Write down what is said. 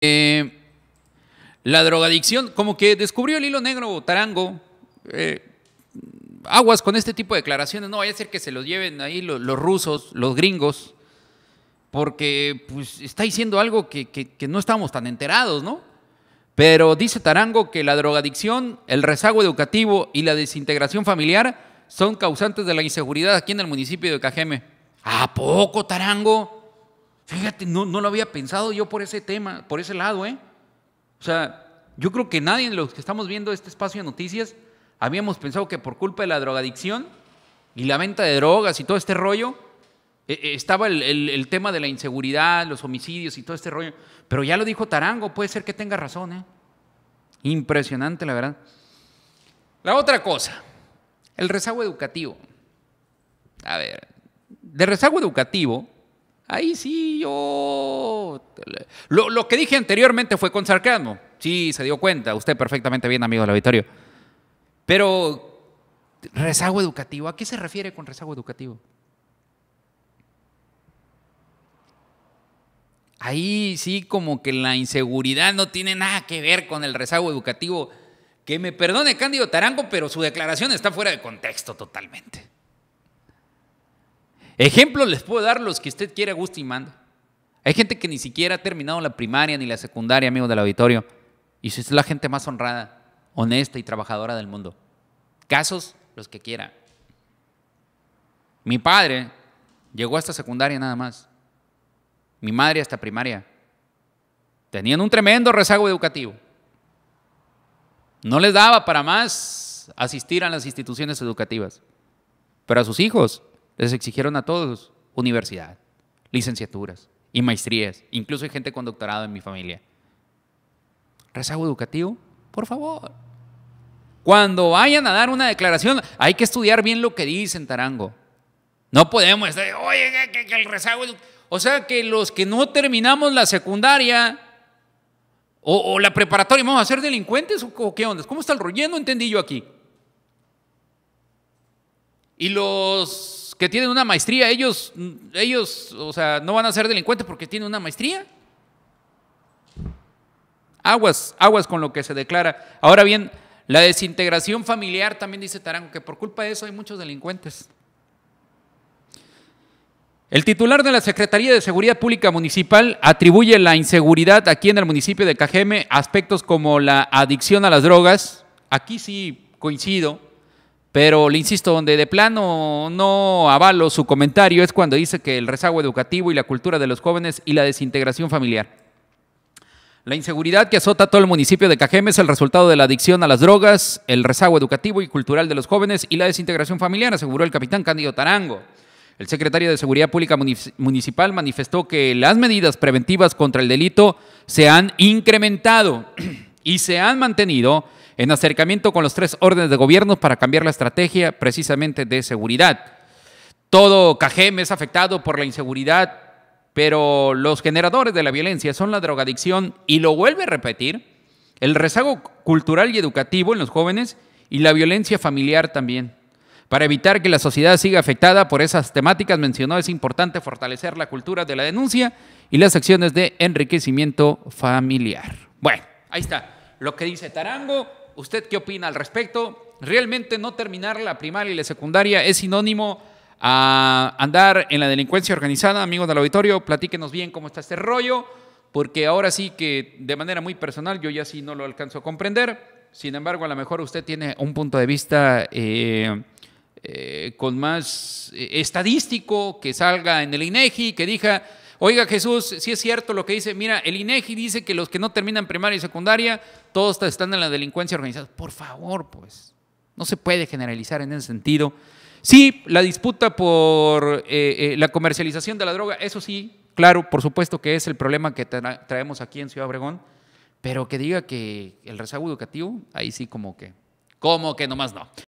Eh, la drogadicción, como que descubrió el hilo negro Tarango. Eh, aguas con este tipo de declaraciones, no vaya a ser que se los lleven ahí los, rusos, los gringos, porque pues, está diciendo algo que, no estamos tan enterados, ¿no? Pero dice Tarango que la drogadicción, el rezago educativo y la desintegración familiar son causantes de la inseguridad aquí en el municipio de Cajeme. ¿A poco, Tarango? Fíjate, no, no lo había pensado yo por ese tema, por ese lado, ¿eh? O sea, yo creo que nadie de los que estamos viendo este espacio de noticias habíamos pensado que por culpa de la drogadicción y la venta de drogas y todo este rollo, eh, eh, estaba el, el, el, tema de la inseguridad, los homicidios y todo este rollo. Pero ya lo dijo Tarango, puede ser que tenga razón. ¿eh? Impresionante, la verdad. La otra cosa, el rezago educativo. A ver, de rezago educativo, ahí sí yo... Lo, lo que dije anteriormente fue con sarcasmo. Sí, se dio cuenta, usted perfectamente bien, amigo del auditorio. Pero, rezago educativo, ¿a qué se refiere con rezago educativo? Ahí sí como que la inseguridad no tiene nada que ver con el rezago educativo. Que me perdone Cándido Tarango, pero su declaración está fuera de contexto totalmente. Ejemplos les puedo dar los que usted quiera, guste y manda. Hay gente que ni siquiera ha terminado la primaria ni la secundaria, amigo del auditorio. Y es la gente más honrada, honesta y trabajadora del mundo. Casos, los que quiera. Mi padre llegó hasta secundaria nada más. Mi madre hasta primaria. Tenían un tremendo rezago educativo. No les daba para más asistir a las instituciones educativas. Pero a sus hijos les exigieron a todos universidad, licenciaturas y maestrías. Incluso hay gente con doctorado en mi familia. ¿Rezago educativo? Por favor. Cuando vayan a dar una declaración, hay que estudiar bien lo que dicen, Tarango. No podemos estar, oye, que, el rezago. O sea que los que no terminamos la secundaria o, la preparatoria, ¿vamos a ser delincuentes o, qué onda? ¿Cómo está el rollo? No entendí yo aquí. Y los que tienen una maestría, ellos, ellos, o sea, no van a ser delincuentes porque tienen una maestría. Aguas, aguas con lo que se declara. Ahora bien, la desintegración familiar también dice Tarango que por culpa de eso hay muchos delincuentes. El titular de la Secretaría de Seguridad Pública Municipal atribuye la inseguridad aquí en el municipio de Cajeme a aspectos como la adicción a las drogas. Aquí sí coincido, pero le insisto, donde de plano no avalo su comentario es cuando dice que el rezago educativo y la cultura de los jóvenes y la desintegración familiar. La inseguridad que azota todo el municipio de Cajeme es el resultado de la adicción a las drogas, el rezago educativo y cultural de los jóvenes y la desintegración familiar, aseguró el capitán Cándido Tarango. El secretario de Seguridad Pública Municipal manifestó que las medidas preventivas contra el delito se han incrementado y se han mantenido en acercamiento con los tres órdenes de gobierno para cambiar la estrategia precisamente de seguridad. Todo Cajem es afectado por la inseguridad, pero los generadores de la violencia son la drogadicción y lo vuelve a repetir, el rezago cultural y educativo en los jóvenes y la violencia familiar también. Para evitar que la sociedad siga afectada por esas temáticas, mencionó, es importante fortalecer la cultura de la denuncia y las acciones de enriquecimiento familiar. Bueno, ahí está lo que dice Tarango. ¿Usted qué opina al respecto? ¿Realmente no terminar la primaria y la secundaria es sinónimo a andar en la delincuencia organizada? Amigos del auditorio, platíquenos bien cómo está este rollo, porque ahora sí que de manera muy personal yo ya sí no lo alcanzo a comprender. Sin embargo, a lo mejor usted tiene un punto de vista... Eh, eh, con más eh, estadístico, que salga en el INEGI, que diga, oiga Jesús, si es cierto lo que dice, mira, el INEGI dice que los que no terminan primaria y secundaria, todos están en la delincuencia organizada. Por favor, pues, no se puede generalizar en ese sentido. Sí, la disputa por eh, la comercialización de la droga, eso sí, claro, por supuesto que es el problema que tra traemos aquí en Ciudad Obregón, pero que diga que el rezago educativo, ahí sí como que, como que nomás no.